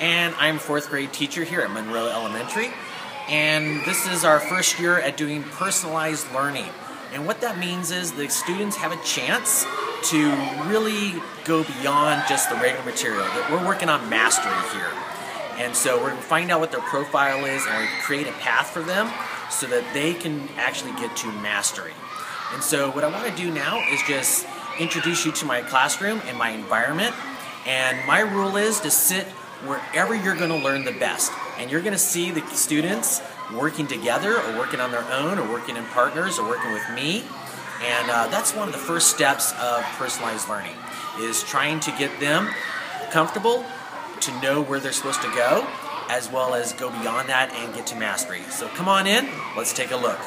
and I'm fourth grade teacher here at Monroe Elementary. And this is our first year at doing personalized learning. And what that means is the students have a chance to really go beyond just the regular material. That we're working on mastery here. And so we're going to find out what their profile is and we create a path for them so that they can actually get to mastery. And so what I want to do now is just introduce you to my classroom and my environment. And my rule is to sit wherever you're going to learn the best. And you're going to see the students working together or working on their own or working in partners or working with me. And uh, that's one of the first steps of personalized learning is trying to get them comfortable to know where they're supposed to go as well as go beyond that and get to mastery. So come on in, let's take a look.